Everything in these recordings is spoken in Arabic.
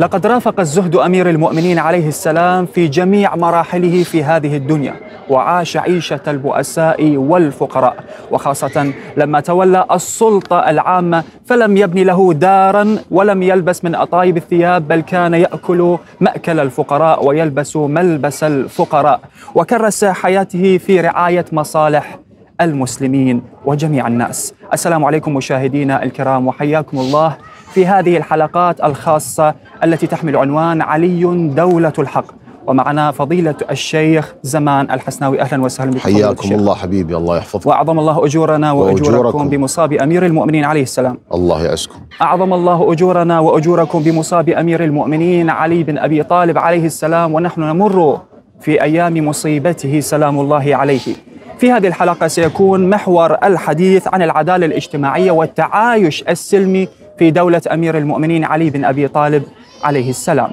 لقد رافق الزهد أمير المؤمنين عليه السلام في جميع مراحله في هذه الدنيا وعاش عيشة البؤساء والفقراء. وخاصة لما تولى السلطة العامة فلم يبني له دارا ولم يلبس من أطايب الثياب بل كان يأكل مأكل الفقراء ويلبس ملبس الفقراء. وكرس حياته في رعاية مصالح المسلمين وجميع الناس. السلام عليكم مشاهدينا الكرام وحياكم الله. في هذه الحلقات الخاصة التي تحمل عنوان علي دولة الحق. ومعنا فضيلة الشيخ زمان الحسناوي. أهلا وسهلا بكم. حياكم الله حبيبي. الله يحفظكم. وأعظم الله أجورنا وأجوركم. بمصاب أمير المؤمنين عليه السلام. الله يعزكم. أعظم الله أجورنا وأجوركم بمصاب أمير المؤمنين علي بن أبي طالب عليه السلام. ونحن نمر في أيام مصيبته. سلام الله عليه. في هذه الحلقة سيكون محور الحديث عن العدالة الاجتماعية والتعايش السلمي في دولة أمير المؤمنين علي بن أبي طالب عليه السلام.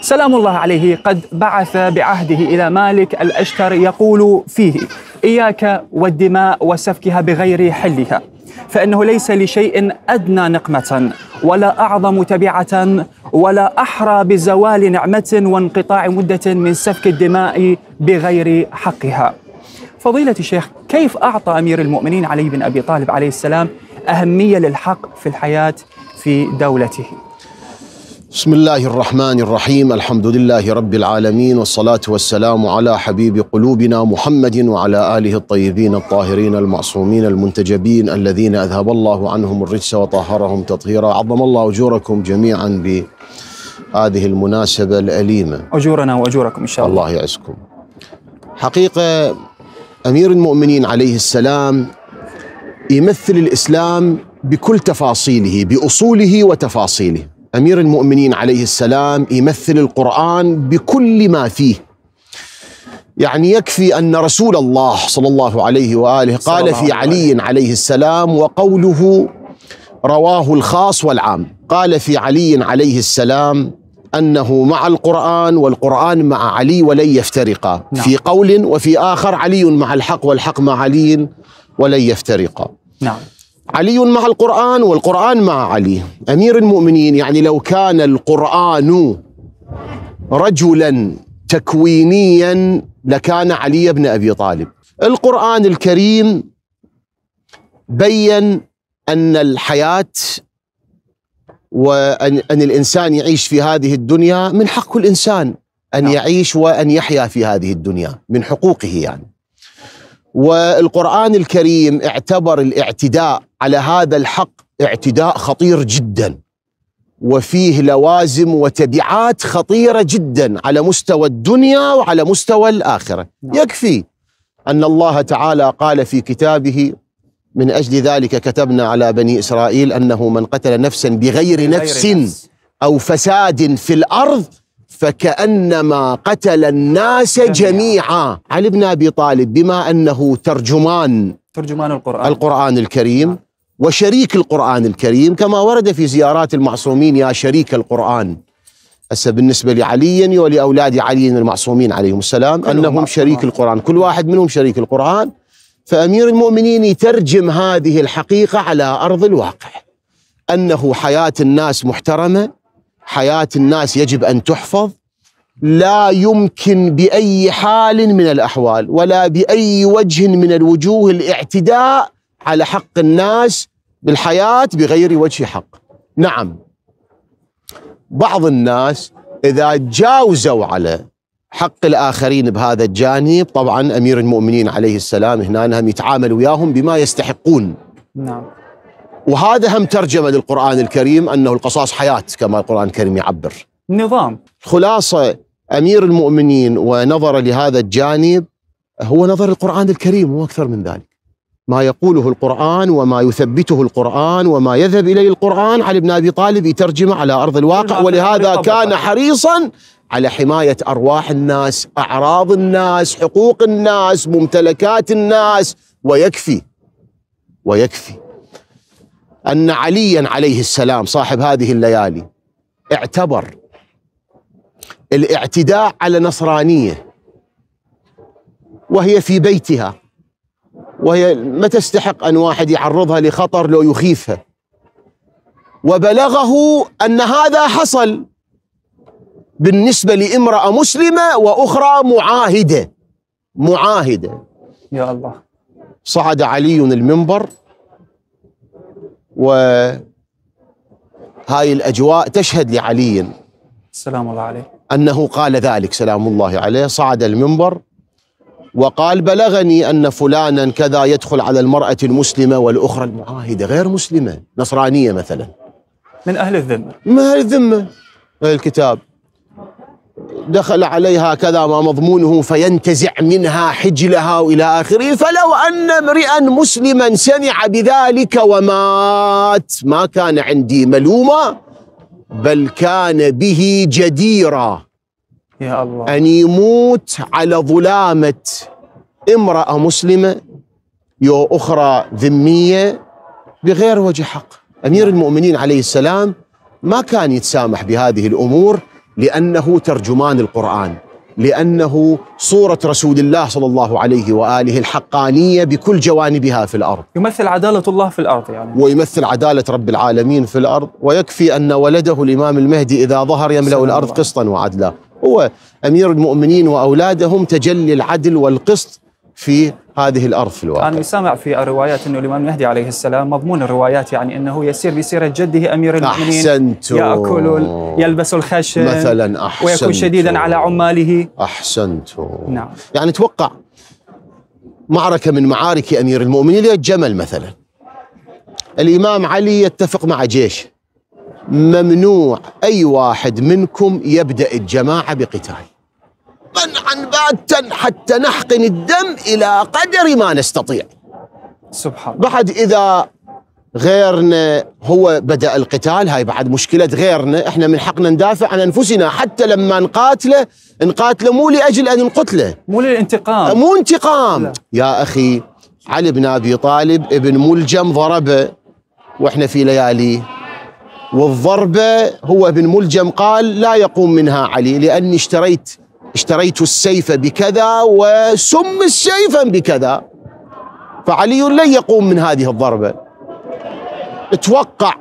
سلام الله عليه قد بعث بعهده إلى مالك الأشتر يقول فيه إياك والدماء وسفكها بغير حلها فإنه ليس لشيء أدنى نقمة ولا أعظم تبعة ولا أحرى بزوال نعمة وانقطاع مدة من سفك الدماء بغير حقها. فضيلة الشيخ كيف أعطى أمير المؤمنين علي بن أبي طالب عليه السلام أهمية للحق في الحياة في دولته. بسم الله الرحمن الرحيم. الحمد لله رب العالمين والصلاة والسلام على حبيب قلوبنا محمد وعلى آله الطيبين الطاهرين المعصومين المنتجبين الذين أذهب الله عنهم الرجس وطهرهم تطهيرا. عظم الله أجوركم جميعا بهذه المناسبة الأليمة. أجورنا وأجوركم إن شاء الله. الله يعزكم. حقيقة أمير المؤمنين عليه السلام يمثل الإسلام بكل تفاصيله بأصوله وتفاصيله. أمير المؤمنين عليه السلام يمثل القرآن بكل ما فيه. يعني يكفي أن رسول الله صلى الله عليه وآله قال في علي عليه السلام وقوله رواه الخاص والعام. قال في علي عليه السلام أنه مع القرآن والقرآن مع علي ولن يفترقا. نعم. في قول وفي آخر علي مع الحق والحق مع علي ولن يفترقا. نعم. علي مع القرآن والقرآن مع علي. أمير المؤمنين يعني لو كان القرآن رجلا تكوينيا لكان علي بن أبي طالب. القرآن الكريم بين أن الحياة وأن أن الإنسان يعيش في هذه الدنيا من حق الإنسان أن نعم. يعيش وأن يحيا في هذه الدنيا من حقوقه يعني. والقرآن الكريم اعتبر الاعتداء على هذا الحق اعتداء خطير جدا. وفيه لوازم وتبعات خطيرة جدا على مستوى الدنيا وعلى مستوى الآخرة. نعم. يكفي أن الله تعالى قال في كتابه من أجل ذلك كتبنا على بني إسرائيل أنه من قتل نفسا بغير نفس. أو فساد في الأرض فكأنما قتل الناس جميعا. علي بن أبي طالب بما أنه ترجمان ترجمان القرآن. القرآن الكريم وشريك القرآن الكريم كما ورد في زيارات المعصومين يا شريك القرآن. هسه بالنسبة لعلي ولأولاد علي المعصومين عليهم السلام أنهم شريك القرآن. كل واحد منهم شريك القرآن. فأمير المؤمنين يترجم هذه الحقيقة على أرض الواقع أنه حياة الناس محترمة حياة الناس يجب أن تحفظ لا يمكن بأي حال من الأحوال ولا بأي وجه من الوجوه الاعتداء على حق الناس بالحياة بغير وجه حق. نعم بعض الناس إذا جاوزوا على حق الآخرين بهذا الجانب طبعا أمير المؤمنين عليه السلام هنا هم يتعامل وياهم بما يستحقون. نعم وهذا هم ترجمة للقرآن الكريم أنه القصاص حياة كما القرآن الكريم يعبر. نظام. خلاصة أمير المؤمنين ونظر لهذا الجانب هو نظر القرآن الكريم وأكثر من ذلك. ما يقوله القرآن وما يثبته القرآن وما يذهب إليه القرآن علي بن أبي طالب يترجمه على أرض الواقع ولهذا كان حريصا على حماية أرواح الناس أعراض الناس حقوق الناس ممتلكات الناس ويكفي ويكفي. أن عليا عليه السلام صاحب هذه الليالي اعتبر الاعتداء على نصرانية وهي في بيتها وهي ما تستحق أن واحد يعرضها لخطر لو يخيفها. وبلغه أن هذا حصل بالنسبة لامرأة مسلمة وأخرى معاهدة معاهدة. يا الله. صعد علي المنبر وهاي الأجواء تشهد لعلي. سلام الله عليه. أنه قال ذلك سلام الله عليه صعد المنبر وقال بلغني أن فلانا كذا يدخل على المرأة المسلمة والأخرى المعاهدة غير مسلمة نصرانية مثلا. من أهل الذمة. ما هي الذمة هاي الكتاب. دخل عليها كذا ما مضمونه فينتزع منها حجلها والى آخره. فلو أن امرئا مسلما سمع بذلك ومات ما كان عندي ملومة بل كان به جديرا يا الله. أن يموت على ظلامة امرأة مسلمة يو أخرى ذمية بغير وجه حق. أمير المؤمنين عليه السلام ما كان يتسامح بهذه الأمور. لأنه ترجمان القرآن لأنه صورة رسول الله صلى الله عليه وآله الحقانية بكل جوانبها في الأرض. يمثل عدالة الله في الأرض يعني. ويمثل عدالة رب العالمين في الأرض ويكفي أن ولده الإمام المهدي إذا ظهر الأرض الله. قسطا وعدلا. هو أمير المؤمنين وأولادهم تجلي العدل والقسط في هذه الأرض في الواقع. أنا سامع في الروايات أنه الإمام المهدي عليه السلام مضمون الروايات يعني أنه يسير بسيرة جده أمير المؤمنين احسنتم يأكل ال- يلبس الخشن مثلا احسنتم ويكون شديدا على عماله. احسنتم نعم. يعني توقع معركة من معارك أمير المؤمنين الجمل مثلا. الإمام علي يتفق مع جيش. ممنوع أي واحد منكم يبدأ الجماعة بقتال. منعا باتا حتى نحقن الدم إلى قدر ما نستطيع. سبحان بعد إذا غيرنا هو بدأ القتال هاي بعد مشكلة غيرنا إحنا من حقنا ندافع عن أنفسنا حتى لما نقاتله نقاتله مو لأجل أن نقتله. مو للانتقام. مو انتقام. لا. يا أخي علي بن أبي طالب ابن ملجم ضربه وإحنا في ليالي. والضربة هو ابن ملجم قال لا يقوم منها علي لأني اشتريت اشتريت السيف بكذا وسم السيف بكذا. فعلي لن يقوم من هذه الضربة. أتوقع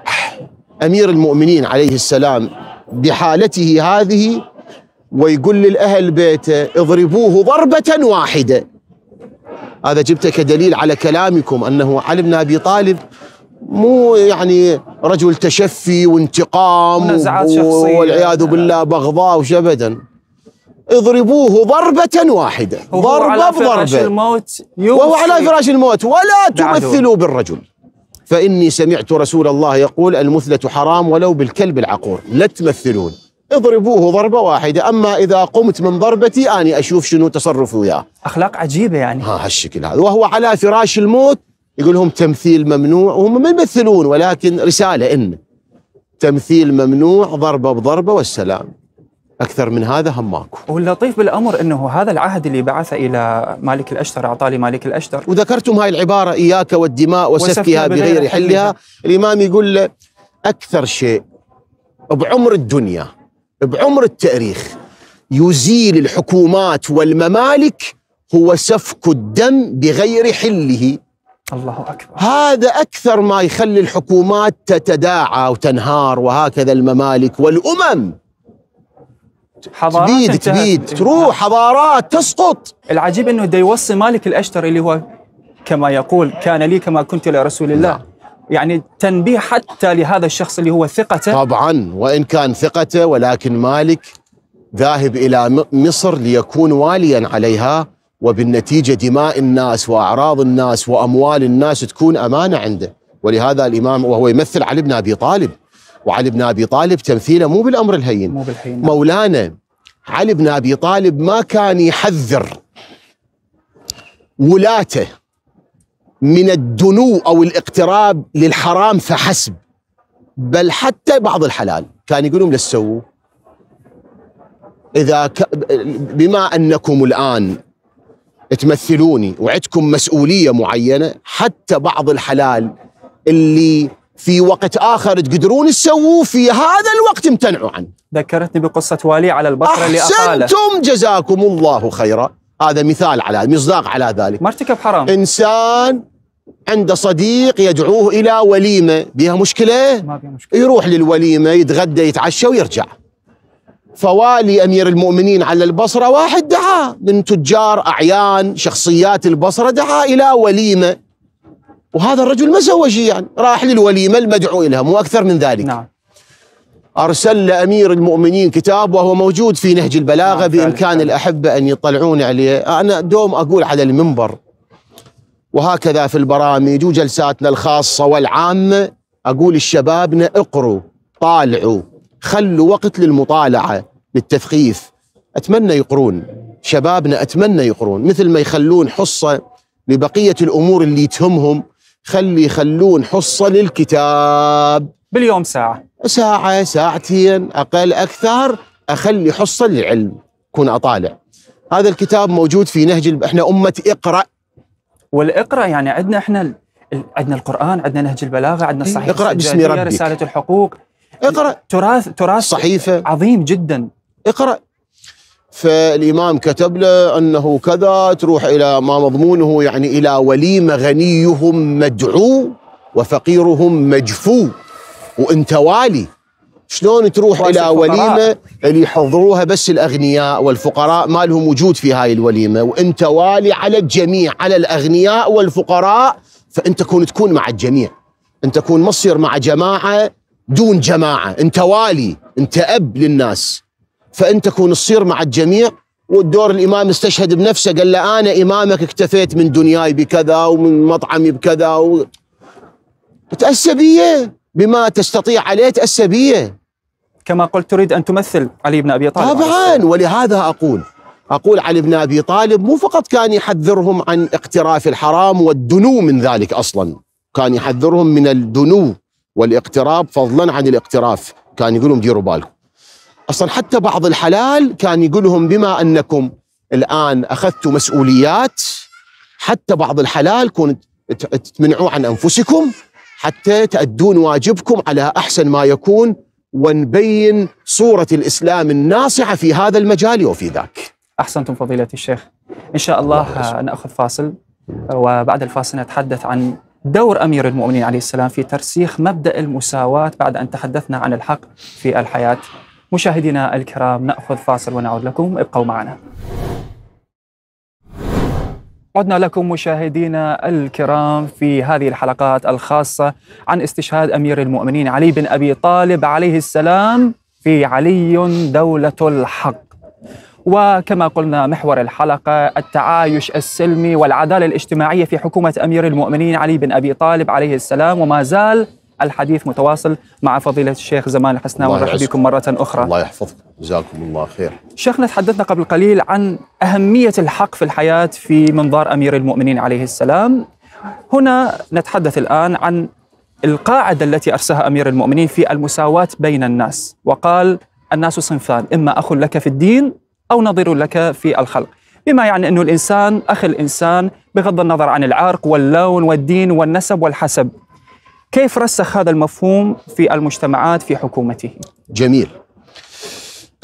أمير المؤمنين عليه السلام بحالته هذه ويقول للأهل بيته اضربوه ضربة واحدة. هذا جبته كدليل على كلامكم أنه علي بن أبي طالب مو يعني رجل تشفي وانتقام ونزعات و- شخصية. والعياذ بالله بغضاء وش أبدا. اضربوه ضربة واحدة. وهو على ضربة فراش بضربة. الموت وهو على فراش الموت. ولا. تمثلوا بالرجل. فإني سمعت رسول الله يقول المثلة حرام ولو بالكلب العقور. لا تمثلون. اضربوه ضربة واحدة. أما إذا قمت من ضربتي أني أشوف شنو تصرفي وياه أخلاق عجيبة يعني. ها هالشكل هذا. وهو على فراش الموت. يقول لهم تمثيل ممنوع. وهم ما يمثلون ولكن رسالة إن. تمثيل ممنوع ضربة بضربة والسلام. أكثر من هذا هم ماكو. واللطيف بالأمر أنه هذا العهد اللي بعث إلى مالك الأشتر أعطاه لمالك الأشتر. وذكرتم هاي العبارة إياك والدماء وسفكها بغير حلها. الإمام يقول له أكثر شيء بعمر الدنيا بعمر التاريخ يزيل الحكومات والممالك هو سفك الدم بغير حله. الله أكبر. هذا أكثر ما يخلي الحكومات تتداعى وتنهار وهكذا الممالك والأمم. حضارات تبيد. تبيد. تروح حضارات تسقط. العجيب أنه دا يوصي مالك الأشتر اللي هو كما يقول كان لي كما كنت لرسول الله. نعم. يعني تنبيه حتى لهذا الشخص اللي هو ثقته. طبعا وإن كان ثقته ولكن مالك ذاهب إلى م- مصر ليكون واليا عليها. وبالنتيجة دماء الناس وأعراض الناس وأموال الناس تكون أمانة عنده. ولهذا الإمام وهو يمثل علي بن أبي طالب. وعلي بن أبي طالب تمثيله مو بالأمر الهين. مو بالحين مولانا علي بن أبي طالب ما كان يحذر ولاته من الدنو أو الاقتراب للحرام فحسب بل حتى بعض الحلال. كان يقول لهم لا تسووا إذا ك... بما أنكم الآن تمثلوني وعندكم مسؤولية معينة حتى بعض الحلال اللي في وقت آخر تقدرون تسووه في هذا الوقت امتنعوا عنه. ذكرتني بقصة والي على البصرة اللي أقاله. أحسنتم جزاكم الله خيرا. هذا مثال على مصداق على ذلك. ما ارتكب حرام. إنسان عنده صديق يدعوه إلى وليمة. بها مشكلة؟ ما في مشكلة. يروح للوليمة يتغدى يتعشى ويرجع. فوالي أمير المؤمنين على البصرة واحد دعا من تجار أعيان شخصيات البصرة دعا إلى وليمة. وهذا الرجل ما سوى شيء يعني راح للوليمة المدعو لها مو أكثر من ذلك. نعم. أرسل لأمير المؤمنين كتاب وهو موجود في نهج البلاغة نعم، بإمكان فعلا. الاحبه أن يطلعون عليه. أنا دوم أقول على المنبر. وهكذا في البرامج وجلساتنا الخاصة والعامة أقول الشبابنا اقروا طالعوا خلوا وقت للمطالعة للتثقيف. أتمنى يقرون. شبابنا أتمنى يقرون. مثل ما يخلون حصة لبقية الأمور اللي تهمهم خلي يخلون حصة للكتاب. باليوم ساعة. ساعة ساعتين أقل أكثر. أخلي حصة للعلم كون أطالع. هذا الكتاب موجود في نهج الب... إحنا أمة إقرأ. والإقرأ يعني عندنا إحنا ال- عندنا القرآن عندنا نهج البلاغة عندنا إيه، الصحيفة اقرأ باسم ربك. رسالة الحقوق. اقرأ. تراث تراث صحيفة. عظيم جدا. اقرأ. فالإمام كتب له أنه كذا تروح إلى ما مضمونه يعني إلى وليمة غنيهم مدعو وفقيرهم مجفو. وانت والي شلون تروح الفقراء. وليمة اللي يحضروها بس الأغنياء والفقراء؟ ما لهم وجود في هاي الوليمة. وانت والي على الجميع على الأغنياء والفقراء فانت كون تكون مع الجميع. انت تكون مصير مع جماعة دون جماعة. انت والي انت أب للناس. فانت تكون تصير مع الجميع والدور الإمام استشهد بنفسه قال له أنا إمامك اكتفيت من دنياي بكذا ومن مطعمي بكذا و... تأسى بيه بما تستطيع عليه تأسى بيه كما قلت تريد أن تمثل علي بن أبي طالب طبعا. ولهذا أقول أقول علي بن أبي طالب مو فقط كان يحذرهم عن اقتراف الحرام والدنو من ذلك أصلا كان يحذرهم من الدنو والاقتراب فضلا عن الاقتراف. كان يقول لهم ديروا بالكم. أصلا حتى بعض الحلال كان يقول لهم بما أنكم الآن أخذتوا مسؤوليات حتى بعض الحلال كنت ت- تمنعوا عن أنفسكم حتى تأدون واجبكم على أحسن ما يكون ونبين صورة الإسلام الناصعة في هذا المجال وفي ذاك. أحسنتم فضيلة الشيخ. إن شاء الله آه، نأخذ فاصل وبعد الفاصل نتحدث عن دور أمير المؤمنين عليه السلام في ترسيخ مبدأ المساواة بعد أن تحدثنا عن الحق في الحياة. مشاهدينا الكرام نأخذ فاصل ونعود لكم. ابقوا معنا. عدنا لكم مشاهدينا الكرام في هذه الحلقات الخاصة عن استشهاد أمير المؤمنين علي بن أبي طالب عليه السلام في علي دولة الحق. وكما قلنا محور الحلقة التعايش السلمي والعدالة الاجتماعية في حكومة أمير المؤمنين علي بن أبي طالب عليه السلام وما زال الحديث متواصل مع فضيلة الشيخ زمان الحسناوي نرحب. بكم مرة أخرى. الله يحفظكم جزاكم الله خير. شيخنا تحدثنا قبل قليل عن أهمية الحق في الحياة في منظار أمير المؤمنين عليه السلام. هنا نتحدث الآن عن القاعدة التي أرساها أمير المؤمنين في المساواة بين الناس. وقال الناس صنفان إما أخ لك في الدين أو نظير لك في الخلق. بما يعني أنه الإنسان أخ الإنسان بغض النظر عن العرق واللون والدين والنسب والحسب كيف رسخ هذا المفهوم في المجتمعات في حكومته؟ جميل.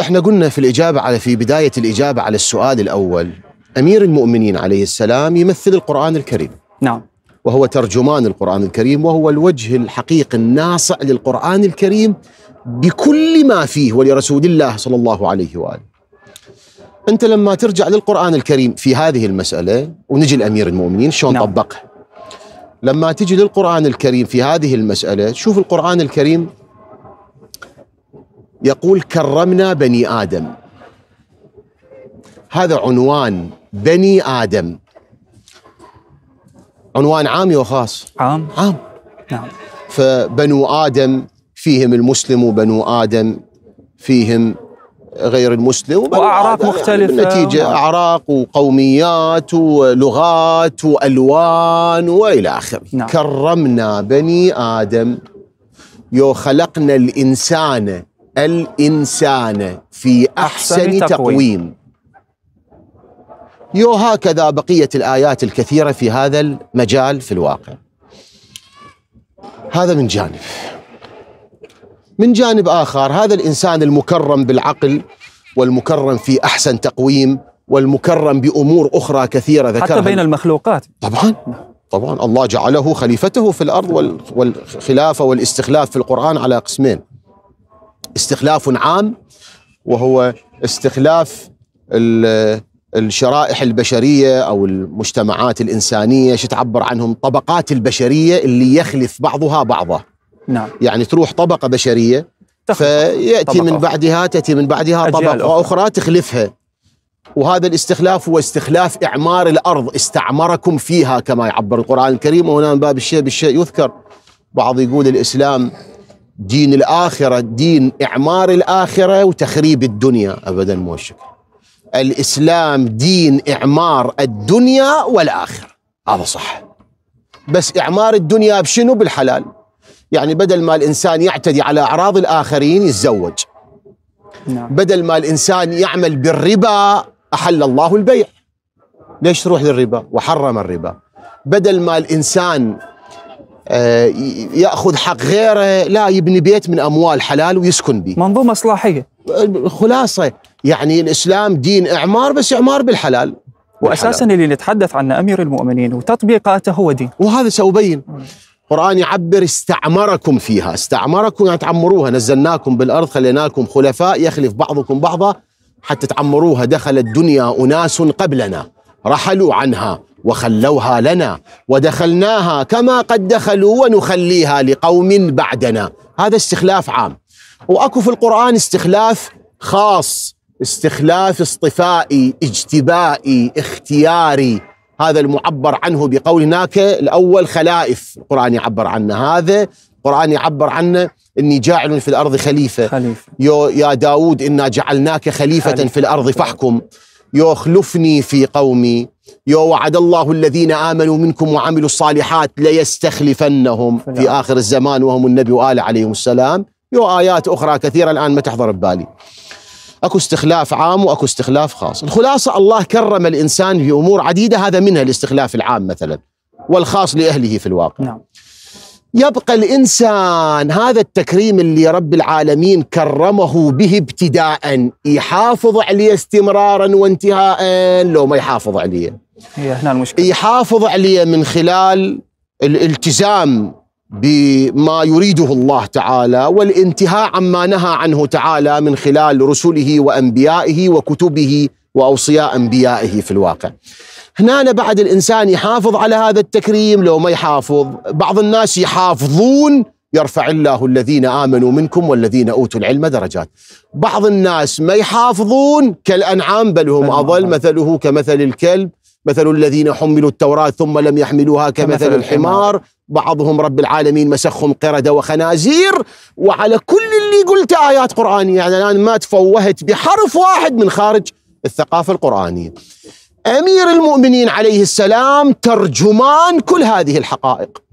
إحنا قلنا في الإجابة على في بداية الإجابة على السؤال الأول أمير المؤمنين عليه السلام يمثل القرآن الكريم. نعم. وهو ترجمان القرآن الكريم وهو الوجه الحقيقي الناصع للقرآن الكريم بكل ما فيه ولرسول الله صلى الله عليه وآله. أنت لما ترجع للقرآن الكريم في هذه المسألة ونجي لأمير المؤمنين شلون نعم. طبقها لما تجي للقرآن الكريم في هذه المسألة شوف القرآن الكريم يقول كرمنا بني آدم. هذا عنوان بني آدم. عنوان عام وخاص؟ عام. عام. نعم. فبنو آدم فيهم المسلم وبنو آدم فيهم غير المسلم آدم مختلفة. بالنتيجة أعراق وقوميات ولغات وألوان وإلى آخره نعم. كرمنا بني آدم يو خلقنا الإنسان الإنسان في أحسن, أحسن تقويم. تقويم يو هكذا بقية الآيات الكثيرة في هذا المجال في الواقع هذا من جانب من جانب آخر هذا الإنسان المكرم بالعقل والمكرم في أحسن تقويم والمكرم بأمور أخرى كثيرة ذكرها. حتى بين المخلوقات. طبعا طبعا. الله جعله خليفته في الأرض وال- والخلافة والاستخلاف في القرآن على قسمين. استخلاف عام وهو استخلاف ال- الشرائح البشرية أو المجتمعات الإنسانية شو تعبر عنهم؟ طبقات البشرية اللي يخلف بعضها بعضا. نعم. يعني تروح طبقة بشرية فيأتي طبقة من. بعدها تأتي من بعدها طبقة أخرى. أخرى. أخرى تخلفها. وهذا الاستخلاف هو استخلاف إعمار الأرض. استعمركم فيها كما يعبر القرآن الكريم. وهنا من باب الشيء بالشيء يذكر. بعض يقول الإسلام دين الآخرة دين إعمار الآخرة وتخريب الدنيا. ابدا مو الشكل الإسلام دين إعمار الدنيا والآخرة. هذا صح. بس إعمار الدنيا بشنو؟ بالحلال. يعني بدل ما الإنسان يعتدي على أعراض الآخرين يتزوج. نعم. بدل ما الإنسان يعمل بالربا أحل الله البيع. ليش تروح للربا؟ وحرم الربا. بدل ما الإنسان آه، يأخذ حق غيره لا يبني بيت من أموال حلال ويسكن به. منظومة إصلاحية. خلاصة. يعني الإسلام دين إعمار بس إعمار بالحلال. وأساسا اللي نتحدث عنه أمير المؤمنين وتطبيقاته هو دين. وهذا سأبين القرآن يعبر استعمركم فيها استعمركم يعني تعمروها نزلناكم بالأرض خليناكم خلفاء يخلف بعضكم بعضا حتى تعمروها دخل الدنيا أناس قبلنا رحلوا عنها وخلوها لنا ودخلناها كما قد دخلوا ونخليها لقوم بعدنا. هذا استخلاف عام. وأكو في القرآن استخلاف خاص استخلاف اصطفائي اجتبائي اختياري. هذا المعبر عنه بقول هناك الأول خلائف. القرآن يعبر عنه. هذا القرآن يعبر عنه إني جاعل في الأرض خليفة. خليفة. يو يا داود إنا جعلناك خليفة خليفة. في الأرض. فاحكم. يو اخلفني في قومي. يو وعد الله الذين آمنوا منكم وعملوا الصالحات ليستخلفنهم في. آخر الزمان وهم النبي وآل عليهم السلام. يو آيات أخرى كثيرة الآن ما تحضر ببالي. أكو استخلاف عام وأكو استخلاف خاص. الخلاصة الله كرم الإنسان في امور عديدة هذا منها الاستخلاف العام مثلا والخاص لأهله في الواقع. نعم. يبقى الإنسان هذا التكريم اللي رب العالمين كرمه به ابتداء يحافظ عليه استمرارا وانتهاء لو ما يحافظ عليه. هي هنا المشكلة. يحافظ عليه من خلال الالتزام بما يريده الله تعالى والانتهاء عما نهى عنه تعالى من خلال رسله وأنبيائه وكتبه وأوصياء أنبيائه في الواقع. هنا بعد الإنسان يحافظ على هذا التكريم لو ما يحافظ، بعض الناس يحافظون يرفع الله الذين آمنوا منكم والذين أوتوا العلم درجات. بعض الناس ما يحافظون كالأنعام بل هم اضل أضل. مثله كمثل الكلب مثل الذين حملوا التوراة ثم لم يحملوها كمثل الحمار بعضهم رب العالمين مسخهم قردة وخنازير وعلى كل اللي قلت آيات قرآنية. يعني الآن ما تفوهت بحرف واحد من خارج الثقافة القرآنية. أمير المؤمنين عليه السلام ترجمان كل هذه الحقائق.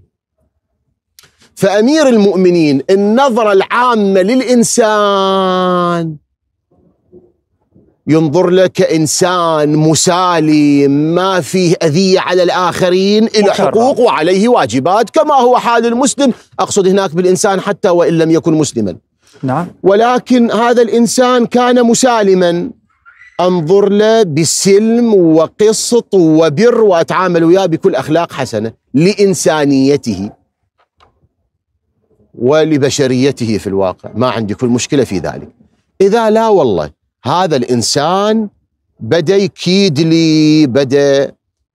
فأمير المؤمنين النظرة العامة للإنسان ينظر له كإنسان مسالي ما فيه أذية على الآخرين مكرم. حقوق وعليه واجبات كما هو حال المسلم. أقصد هناك بالإنسان حتى وإن لم يكن مسلما. نعم. ولكن هذا الإنسان كان مسالما. أنظر له بسلم وقسط وبر وأتعامل وياه بكل أخلاق حسنة لإنسانيته ولبشريته في الواقع. ما عندي كل مشكلة في ذلك. إذا لا والله هذا الإنسان بدأ يكيد لي بدأ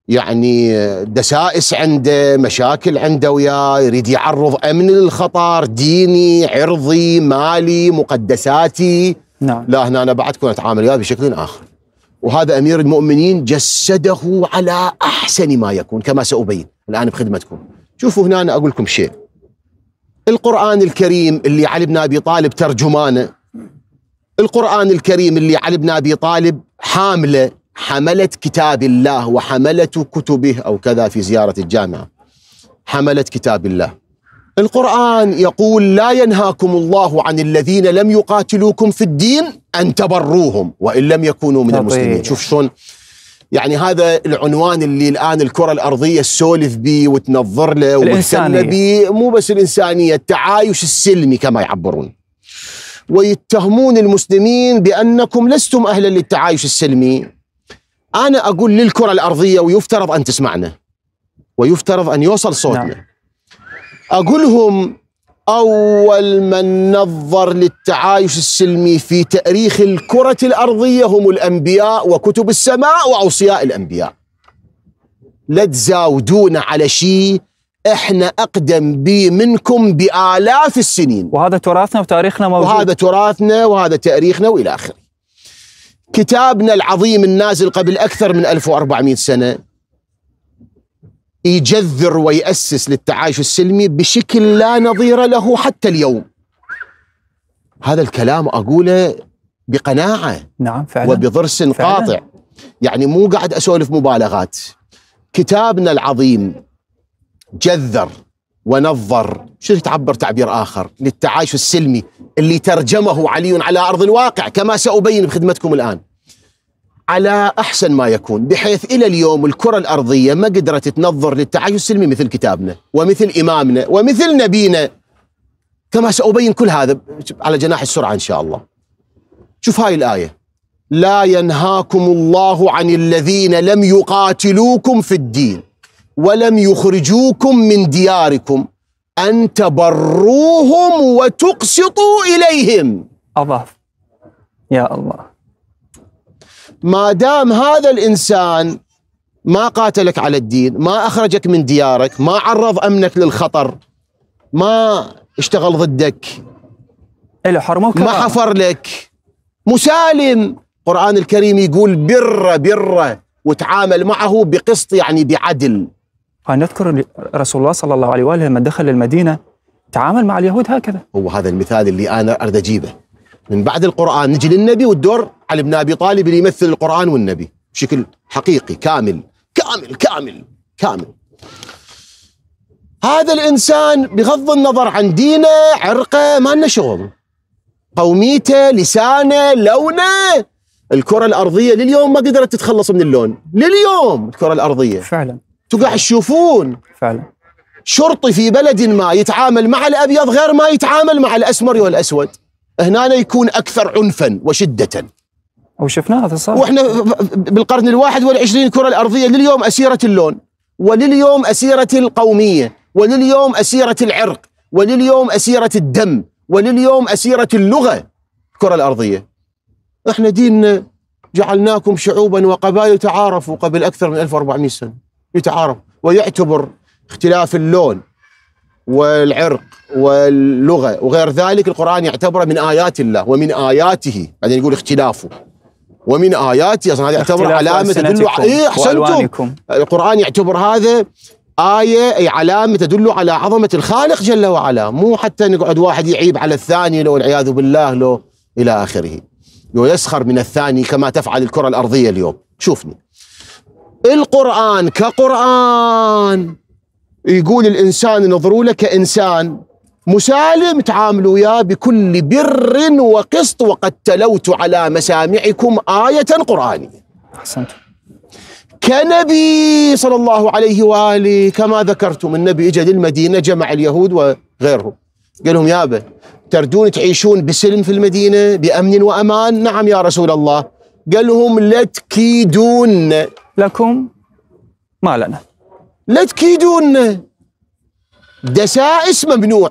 يعني دسائس عنده مشاكل عنده وياه يريد يعرض أمن للخطر ديني عرضي مالي مقدساتي. نعم. لا هنا أنا بعد كنت أتعامل وياه بشكل آخر. وهذا أمير المؤمنين جسده على أحسن ما يكون كما سأبين الآن بخدمتكم. شوفوا هنا أنا أقول لكم شيء. القرآن الكريم اللي علي بن أبي طالب ترجمانه القرآن الكريم اللي علي بن أبي طالب حاملة حملت كتاب الله وحملة كتبه أو كذا في زيارة الجامعة حملت كتاب الله القرآن يقول لا ينهاكم الله عن الذين لم يقاتلوكم في الدين أن تبروهم وإن لم يكونوا من. المسلمين شوف شلون يعني هذا العنوان اللي الآن الكرة الأرضية تسولف به وتنظر له. ومهتمة به مو بس الإنسانية التعايش السلمي كما يعبرون ويتهمون المسلمين بأنكم لستم أهلا للتعايش السلمي. أنا أقول للكرة الأرضية ويفترض أن تسمعنا ويفترض أن يوصل صوتنا. نعم. أقولهم أول من نظر للتعايش السلمي في تأريخ الكرة الأرضية هم الأنبياء وكتب السماء وأوصياء الأنبياء. لا تزاودون على شيء إحنا أقدم به منكم بآلاف السنين. وهذا تراثنا وتاريخنا موجود. وهذا تراثنا وهذا تاريخنا وإلى آخره. كتابنا العظيم النازل قبل أكثر من 1400 سنة يجذر ويأسس للتعايش السلمي بشكل لا نظير له حتى اليوم. هذا الكلام أقوله بقناعة نعم فعلا. وبضرس فعلا. قاطع. يعني مو قاعد أسولف مبالغات. كتابنا العظيم جذر ونظر. شو تعبر تعبير آخر؟ للتعايش السلمي اللي ترجمه علي على أرض الواقع كما سأبين بخدمتكم الآن. على أحسن ما يكون بحيث إلى اليوم الكرة الأرضية ما قدرت تنظر للتعايش السلمي مثل كتابنا ومثل إمامنا ومثل نبينا. كما سأبين كل هذا على جناح السرعة إن شاء الله. شوف هاي الآية. لا ينهاكم الله عن الذين لم يقاتلوكم في الدين. ولم يخرجوكم من دياركم أن تبروهم وتقسطوا إليهم. اضاف يا الله ما دام هذا الإنسان ما قاتلك على الدين، ما أخرجك من ديارك، ما عرض أمنك للخطر، ما اشتغل ضدك، له حرمه ما. حفر لك، مسالم، القرآن الكريم يقول بر بر وتعامل معه بقسط يعني بعدل، نذكر رسول الله صلى الله عليه وآله لما دخل المدينة تعامل مع اليهود هكذا هو هذا المثال اللي أنا أريد أجيبه. من بعد القرآن نجي للنبي والدور علي بن أبي طالب اللي يمثل القرآن والنبي بشكل حقيقي كامل كامل كامل كامل. هذا الإنسان بغض النظر عن دينه، عرقه، ما لنا شغل. قوميته، لسانه، لونه، الكرة الأرضية لليوم ما قدرت تتخلص من اللون، لليوم الكرة الأرضية. فعلا قاعد تشوفون فعلا. شرطي في بلد ما يتعامل مع الأبيض غير ما يتعامل مع الأسمر والأسود. هنا يكون أكثر عنفا وشدة. وشفناه هذا صار. وإحنا بالقرن الواحد والعشرين الكرة الأرضية لليوم أسيرة اللون ولليوم أسيرة القومية ولليوم أسيرة العرق ولليوم أسيرة الدم ولليوم أسيرة اللغة الكرة الأرضية. إحنا ديننا جعلناكم شعوبا وقبائل تعارفوا قبل أكثر من 1400 سنة. يتعارف ويعتبر اختلاف اللون والعرق واللغة. وغير ذلك القرآن يعتبره من آيات الله ومن آياته. بعدين يقول اختلافه. ومن آياته. أصلا هذا يعتبر علامة تدل على إيه أحسنتم. القرآن يعتبر هذا آية أي علامة تدل على عظمة الخالق جل وعلا. مو حتى نقعد واحد يعيب على الثاني لو والعياذ بالله لو إلى آخره. لو يسخر من الثاني كما تفعل الكرة الأرضية اليوم. شوفني. القرآن كقرآن. يقول الإنسان نظروا له كإنسان. مسالم تعاملوا وياه بكل بر وقسط وقد تلوت على مسامعكم آية قرآنية. أحسنت. كنبي صلى الله عليه وآله كما ذكرتم النبي اجى للمدينة جمع اليهود وغيرهم. قال لهم يابا تردون تعيشون بسلم في المدينة بأمن وأمان؟ نعم يا رسول الله. قال لهم لا تكيدون. لكم ما لنا. لا تكيدون. دسائس ممنوع.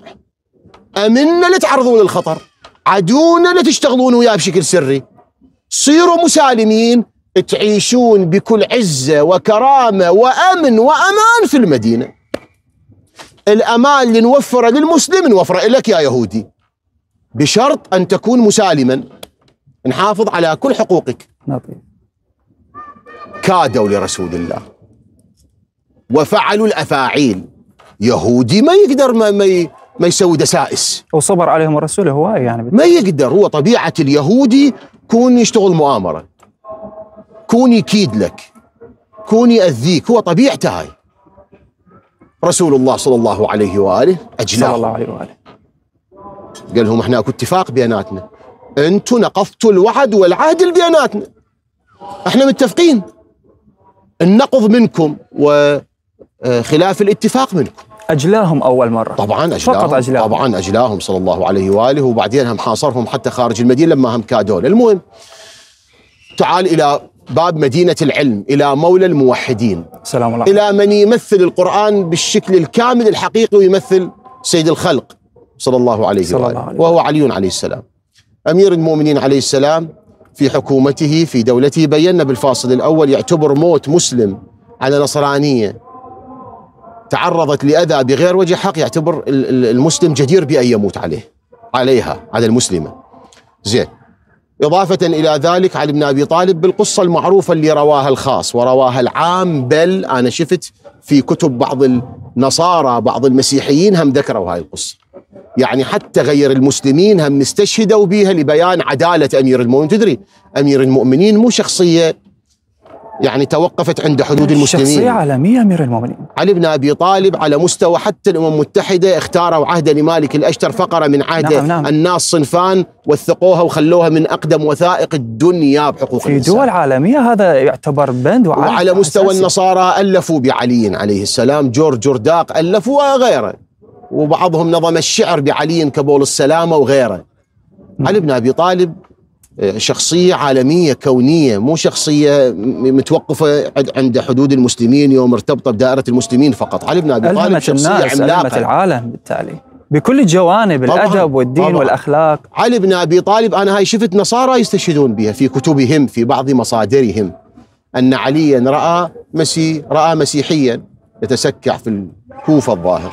امنا لا تعرضون للخطر. عدونا لا تشتغلون وياه بشكل سري. صيروا مسالمين تعيشون بكل عزة وكرامة وأمن وأمان في المدينة. الأمان اللي نوفره للمسلم نوفره لك يا يهودي. بشرط أن تكون مسالما. نحافظ على كل حقوقك. نظيف كادوا لرسول الله. وفعلوا الأفاعيل. يهودي ما يقدر ما, ما, ما يسوي دسائس. وصبر عليهم الرسول هواي يعني ما يقدر. هو طبيعة اليهودي كون يشتغل مؤامرة. كون يكيد لك. كون يأذيك. هو طبيعته هاي. رسول الله صلى الله عليه وآله صلى أجلاه الله عليه وآله. قال لهم إحنا أكو اتفاق بيناتنا أنتم نقضتوا الوعد والعهد بيناتنا إحنا متفقين. النقض منكم وخلاف الاتفاق منكم. أجلاهم أول مرة. طبعا اجلاهم فقط أجلاهم. طبعا أجلاهم صلى الله عليه وآله. وبعدين هم حاصرهم حتى خارج المدينة لما هم كادون. المهم تعال إلى باب مدينة العلم إلى مولى الموحدين. سلام الله. إلى من يمثل القرآن بالشكل الكامل الحقيقي ويمثل سيد الخلق صلى الله عليه وآله. وهو علي عليه السلام. أمير المؤمنين عليه السلام في حكومته في دولته. بينا بالفاصل الأول يعتبر موت مسلم على نصرانية. تعرضت لأذى بغير وجه حق يعتبر ال- ال- المسلم جدير بأن يموت عليه عليها على المسلمة. زين. إضافة إلى ذلك علي بن أبي طالب بالقصة المعروفة اللي رواها الخاص ورواها العام بل أنا شفت في كتب بعض النصارى بعض المسيحيين هم ذكروا هاي القصة. يعني حتى غير المسلمين هم استشهدوا بها لبيان عدالة أمير المؤمنين. تدري أمير المؤمنين مو شخصية يعني توقفت عند حدود شخصية المسلمين. عالمية أمير المؤمنين. علي بن أبي طالب على مستوى حتى الأمم المتحدة اختاروا عهدا لمالك الأشتر فقره من عهده نعم، نعم. الناس صنفان وثقوها وخلوها من أقدم وثائق الدنيا بحقوق في الإنسان. دول عالمية هذا يعتبر بند وعلى مستوى أساسي. النصارى ألفوا بعلي عليه السلام جورج جرداق ألفوا وغيره. وبعضهم نظم الشعر بعلي كبول السلامه وغيره. علي بن أبي طالب آه، شخصية عالمية كونية مو شخصية م- متوقفة عند- حدود المسلمين يوم ارتبط بدائرة المسلمين فقط. علي بن أبي طالب شخصية الناس عملاقة. العالم بالتالي. بكل الجوانب الأدب والدين طبعاً. والأخلاق. علي بن أبي طالب أنا هاي شفت نصارى يستشهدون بها في كتبهم في بعض مصادرهم. أن عليا رأى مسي رأى مسيحيا يتسكع في الكوفة الظاهر.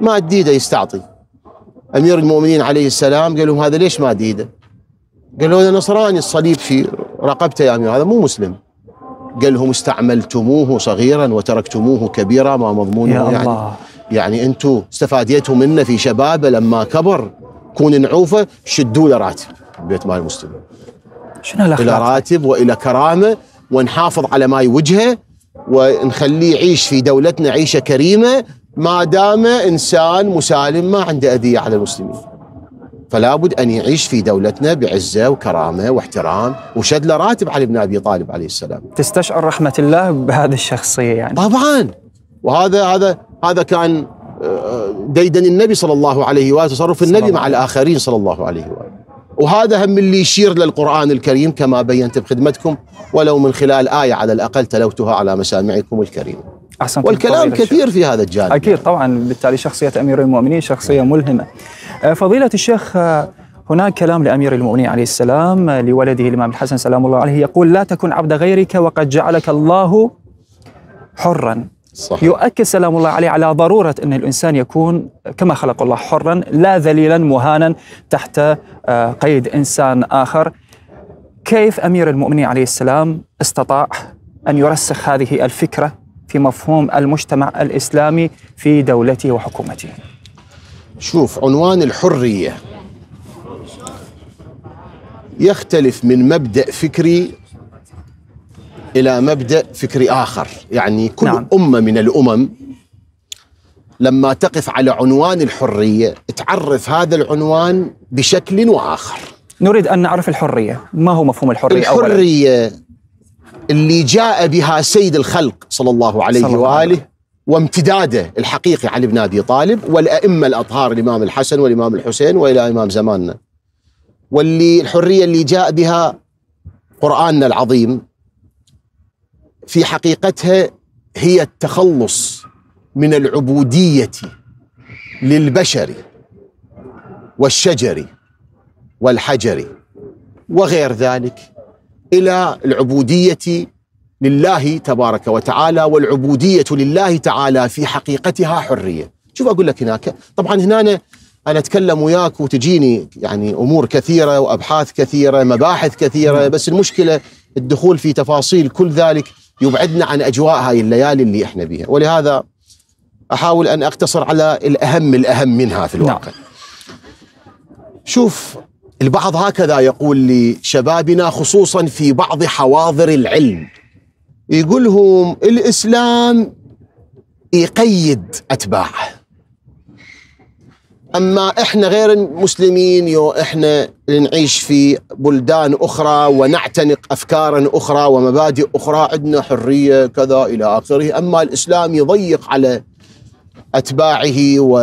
ما اديده يستعطي. أمير المؤمنين عليه السلام قال لهم هذا ليش ما اديده؟ قالوا هذا نصراني الصليب في رقبته يا أمير هذا مو مسلم. قال لهم استعملتموه صغيرا وتركتموه كبيرا ما مضمونه يا يعني الله. يعني أنتم استفاديتوا منه في شبابه لما كبر. كون نعوفه شدوا له راتب بيت مال المسلمين شنو إلى الأخلاق راتب وإلى كرامة ونحافظ على ما يوجهه ونخليه يعيش في دولتنا عيشة كريمة ما دام إنسان مسالم ما عنده أذية على المسلمين. فلا بد أن يعيش في دولتنا بعزة وكرامة واحترام وشد له راتب علي بن أبي طالب عليه السلام. تستشعر رحمة الله بهذه الشخصية يعني. طبعا. وهذا هذا هذا كان آه، ديدن النبي صلى الله عليه وآله تصرف النبي مع الآخرين صلى الله عليه وآله. وهذا هم اللي يشير للقرآن الكريم كما بينت بخدمتكم ولو من خلال آية على الأقل تلوتها على مسامعكم الكريمه أحسنت والكلام كثير في هذا الجانب. أكيد طبعا بالتالي شخصية أمير المؤمنين شخصية ملهمة. آه، فضيلة الشيخ آه، هناك كلام لأمير المؤمنين عليه السلام آه، لولده الإمام الحسن سلام الله عليه يقول لا تكن عبد غيرك وقد جعلك الله حرا. صحيح. يؤكد سلام الله عليه على ضرورة أن الإنسان يكون كما خلق الله حرا لا ذليلا مهانا تحت قيد إنسان آخر. كيف أمير المؤمنين عليه السلام استطاع أن يرسخ هذه الفكرة؟ في مفهوم المجتمع الإسلامي في دولته وحكومته. شوف عنوان الحرية يختلف من مبدأ فكري إلى مبدأ فكري آخر. يعني كل نعم. أمة من الأمم لما تقف على عنوان الحرية تعرف هذا العنوان بشكل وآخر. نريد أن نعرف الحرية. ما هو مفهوم الحرية أولا؟ الحرية اللي جاء بها سيد الخلق صلى الله عليه صلى الله وآله وامتداده الحقيقي علي بن أبي طالب والأئمة الأطهار الإمام الحسن والإمام الحسين وإلى إمام زماننا. واللي الحرية اللي جاء بها قرآننا العظيم في حقيقتها هي التخلص من العبودية للبشر والشجر والحجر وغير ذلك. إلى العبودية لله تبارك وتعالى والعبودية لله تعالى في حقيقتها حرية. شوف أقول لك هناك طبعا هنا أنا, أنا أتكلم وياك وتجيني يعني أمور كثيرة وأبحاث كثيرة مباحث كثيرة بس المشكلة الدخول في تفاصيل كل ذلك يبعدنا عن أجواء هاي الليالي اللي إحنا بها ولهذا أحاول أن أقتصر على الاهم الأهم منها في الواقع. شوف البعض هكذا يقول لشبابنا خصوصا في بعض حواضر العلم. يقول لهم الإسلام يقيد أتباعه. أما إحنا غير المسلمين يو إحنا نعيش في بلدان أخرى ونعتنق افكارا أخرى ومبادئ أخرى عندنا حرية كذا إلى آخره. أما الإسلام يضيق على أتباعه و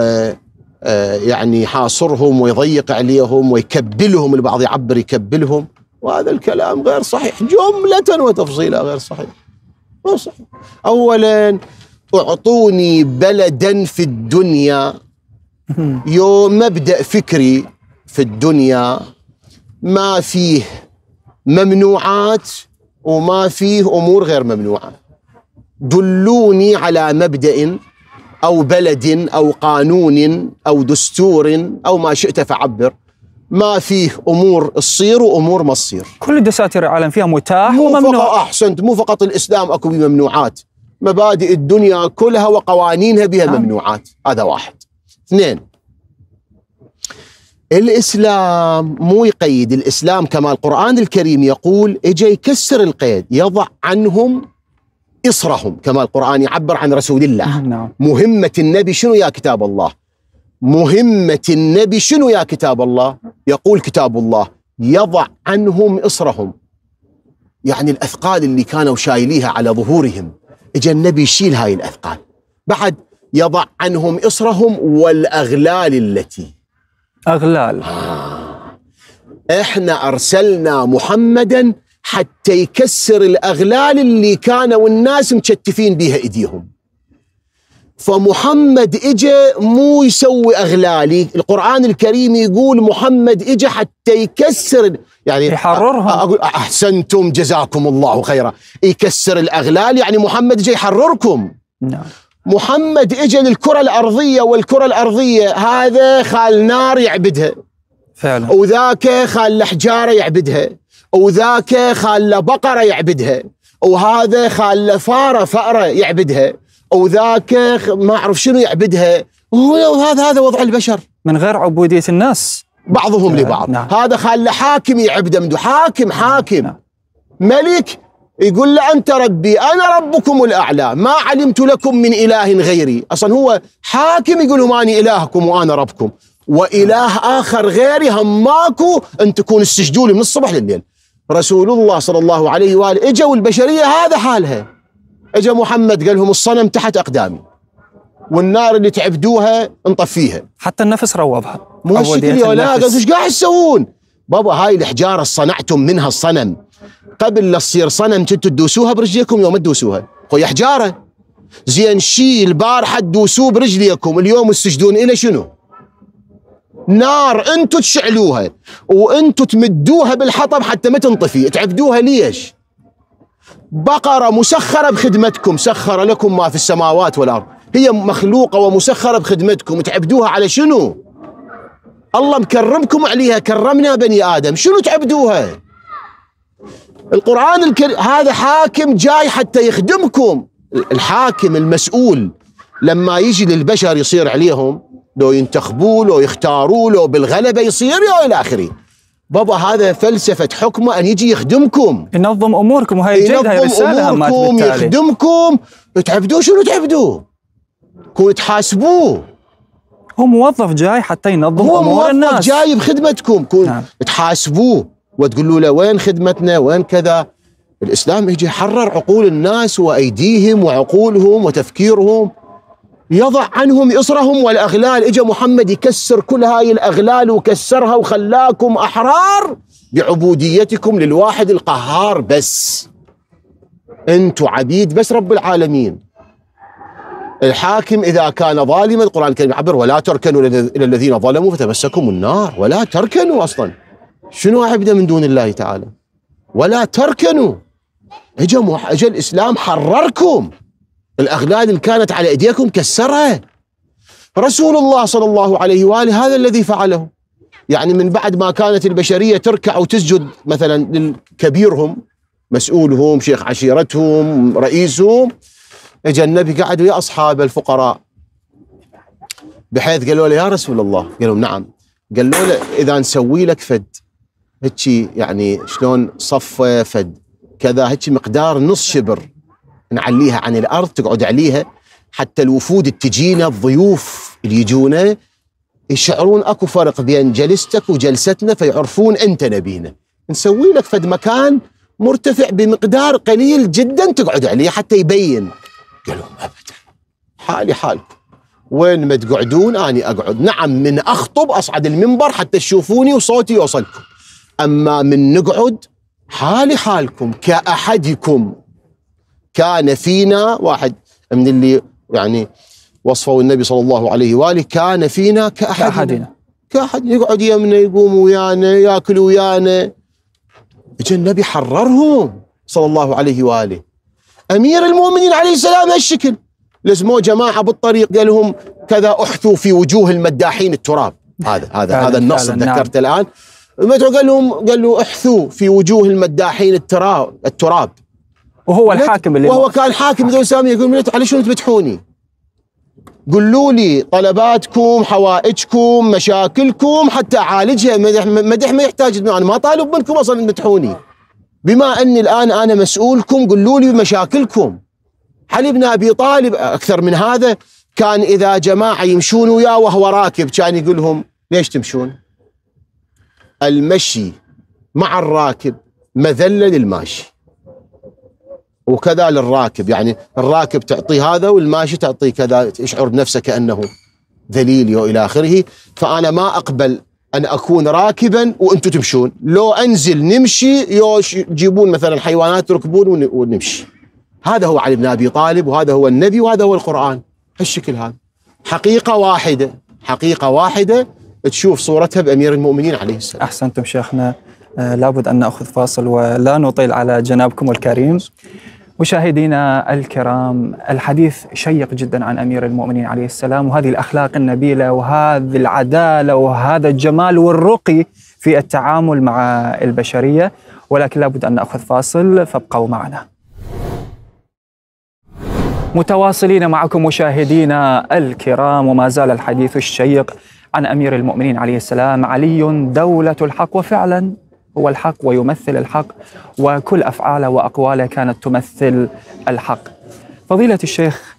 يعني يحاصرهم ويضيق عليهم ويكبلهم البعض يعبر يكبلهم. وهذا الكلام غير صحيح. جملة وتفصيلا غير صحيح. ما صحيح. أولا أعطوني بلدا في الدنيا. يو مبدا فكري في الدنيا ما فيه ممنوعات وما فيه أمور غير ممنوعة. دلوني على مبدأ أو بلد أو قانون أو دستور أو ما شئت فعبر. ما فيه أمور تصير وأمور ما تصير. كل دساتير العالم فيها متاح مو فقط وممنوع. أحسنت مو فقط الإسلام أكو به ممنوعات. مبادئ الدنيا كلها وقوانينها بها نعم. ممنوعات. هذا واحد. اثنين. الإسلام مو يقيد الإسلام كما القرآن الكريم يقول اجى يكسر القيد يضع عنهم إصرهم كما القرآن يعبر عن رسول الله. نعم مهمة النبي شنو يا كتاب الله؟ مهمة النبي شنو يا كتاب الله؟ يقول كتاب الله يضع عنهم إصرهم. يعني الأثقال اللي كانوا شايليها على ظهورهم. اجى النبي يشيل هاي الأثقال. بعد يضع عنهم إصرهم والأغلال التي. أغلال. إحنا أرسلنا محمدا حتى يكسر الأغلال اللي كانوا الناس مكتفين بها إيديهم. فمحمد اجى مو يسوي اغلالي القرآن الكريم يقول محمد اجى حتى يكسر يعني يحررهم. أ- أقول أحسنتم جزاكم الله خيرا. يكسر الأغلال يعني محمد جاي يحرركم. نعم. محمد اجى للكره الأرضية والكرة الأرضية هذا خال نار يعبدها. فعلا. وذاك خال له حجاره يعبدها. وذاك خال له بقرة يعبدها. وهذا خال له فارة فأرة يعبدها. وذاك ما أعرف شنو يعبدها. وهذا هذا وضع البشر. من غير عبودية الناس. بعضهم نعم، لبعض. نعم. هذا خال له حاكم يعبده. من دون حاكم حاكم. نعم. ملك يقول له أنت ربي أنا ربكم الأعلى. ما علمت لكم من إله غيري. أصلا هو حاكم يقول لهم اني إلهكم وأنا ربكم. وإله آخر غيري هماكو أن تكون السجدوا لي من الصبح لليل. رسول الله صلى الله عليه وآله. اجا والبشريه هذا حالها. إجا محمد قال لهم الصنم تحت أقدامي. والنار اللي تعبدوها نطفيها. حتى النفس روضها. مو عبودية هالشكل يا لا النفس. قالوا إيش قاعد تسوون؟ بابا هاي الحجاره صنعتم منها الصنم. قبل لا تصير صنم كنتوا تدوسوها برجليكم؟ يوم تدوسوها. خويا حجاره زين شيء البارحه تدوسوه برجليكم. اليوم تسجدون إلى شنو؟ نار أنتم تشعلوها وأنتم تمدوها بالحطب حتى ما تنطفي. تعبدوها ليش؟ بقرة مسخرة بخدمتكم سخر لكم ما في السماوات والأرض. هي مخلوقة ومسخرة بخدمتكم تعبدوها على شنو؟ الله مكرمكم عليها كرمنا بني آدم. شنو تعبدوها؟ القرآن الكريم هذا حاكم جاي حتى يخدمكم. الحاكم المسؤول لما يجي للبشر يصير عليهم لو ينتخبوه لو يختاروه لو بالغلبة يصير يا إلى آخره. بابا هذا فلسفة حكمه أن يجي يخدمكم. ينظم أموركم وهي جيد هاي أموركم بالتالي يخدمكم. تعبدوه شنو تعبدوه؟ كون تحاسبوه. هو موظف جاي حتى ينظم هو موظف الناس. جاي بخدمتكم. كون نعم. تحاسبوه وتقولوا له وين خدمتنا وين كذا. الإسلام يجي يحرر عقول الناس وأيديهم وعقولهم وتفكيرهم. يضع عنهم إصرهم والأغلال. اجى محمد يكسر كل هاي الأغلال وكسرها وخلاكم أحرار بعبوديتكم للواحد القهار بس. أنتم عبيد بس رب العالمين. الحاكم إذا كان ظالما القرآن الكريم يعبر ولا تركنوا إلى الذين ظلموا فتمسكم النار. ولا تركنوا أصلا. شنو عبده من دون الله تعالى؟ ولا تركنوا. اجى مح- اجى الإسلام حرركم. الاغلال اللي كانت على إيديكم كسرها. رسول الله صلى الله عليه وآله هذا الذي فعله. يعني من بعد ما كانت البشرية تركع وتسجد مثلا لكبيرهم مسؤولهم شيخ عشيرتهم رئيسهم اجى النبي قعد ويا أصحاب الفقراء. بحيث قالوا له يا رسول الله. قال لهم نعم. قالوا له إذا نسوي لك فد. هيك يعني شلون صفه فد. كذا هيك مقدار نص شبر. نعليها عن الأرض تقعد عليها حتى الوفود تجينا الضيوف اللي يجونا يشعرون أكو فرق بين جلستك وجلستنا فيعرفون أنت نبينا. نسوي لك فد مكان مرتفع بمقدار قليل جدا تقعد عليه حتى يبين. قالوا ابدا حالي حالكم. وين ما تقعدون أني أقعد. نعم من أخطب أصعد المنبر حتى تشوفوني وصوتي يوصلكم. أما من نقعد حالي حالكم كأحدكم. كان فينا واحد من اللي يعني وصفه النبي صلى الله عليه وآله كان فينا كأحدنا كأحدنا. كأحد يقعد يمنا يقوم ويانا ياكل ويانا. اجى النبي حررهم صلى الله عليه وآله. أمير المؤمنين عليه السلام هالشكل لزموه جماعة بالطريق قال لهم كذا أحثوا في وجوه المداحين التراب. هذا هذا هذا النص فعلاً، نعم. ذكرته الآن. قال لهم قال له أحثوا في وجوه المداحين التراب التراب. وهو الحاكم اللي وهو كان حاكم ذو سامي يقول من على شنو تمدحوني؟ قولوا لي طلباتكم حوائجكم مشاكلكم حتى اعالجها مدح مدح ما يحتاج أنا ما طالب منكم أصلا تمدحوني بما أني الآن أنا مسؤولكم قولوا لي مشاكلكم علي بن أبي طالب أكثر من هذا كان إذا جماعة يمشون وياه وهو راكب كان يقول لهم ليش تمشون؟ المشي مع الراكب مذله للماشي وكذا للراكب. يعني الراكب تعطيه هذا والماشي تعطيه كذا يشعر بنفسه كأنه ذليل والى آخره. فأنا ما أقبل أن أكون راكبا وأنتم تمشون. لو أنزل نمشي يوش يجيبون مثلا حيوانات تركبون ون- ونمشي. هذا هو علي بن أبي طالب وهذا هو النبي وهذا هو القرآن. هالشكل هذا. حقيقة واحدة حقيقة واحدة تشوف صورتها بأمير المؤمنين عليه السلام. أحسنتم شيخنا. آه، لابد أن نأخذ فاصل ولا نطيل على جنابكم الكريم. مشاهدينا الكرام الحديث شيق جدا عن أمير المؤمنين عليه السلام وهذه الأخلاق النبيلة وهذه العدالة وهذا الجمال والرقي في التعامل مع البشرية. ولكن لابد أن نأخذ فاصل فابقوا معنا. متواصلين معكم مشاهدينا الكرام وما زال الحديث الشيق عن أمير المؤمنين عليه السلام علي دولة الحق. وفعلا هو الحق ويمثل الحق وكل افعاله واقواله كانت تمثل الحق. فضيلة الشيخ